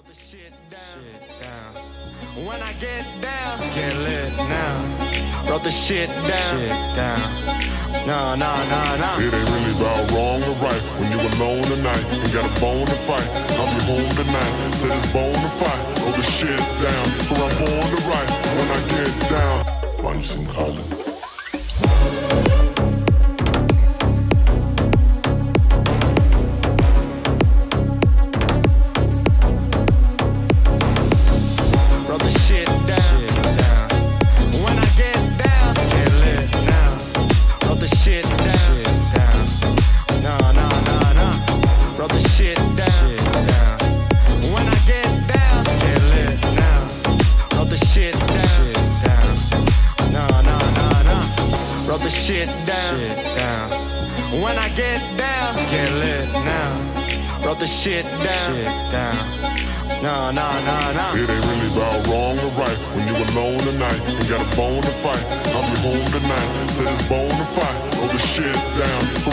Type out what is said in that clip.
Wrote the shit down. When I get down, get lit now. Wrote the shit down. Shit down. No, no, no, no. It ain't really about wrong or right when you alone tonight and got a bone to fight. I'll be home tonight, said it's bone to fight. Wrote the shit down, so I'm born to write when I get down. Why you sing calling? Wrote the shit down. When I get down, get lit now. Wrote the shit down. No, no, no, no. It ain't really about wrong or right when you alone tonight and got a bone to fight. I'll be home tonight, said it's bone to fight. Wrote the shit down, so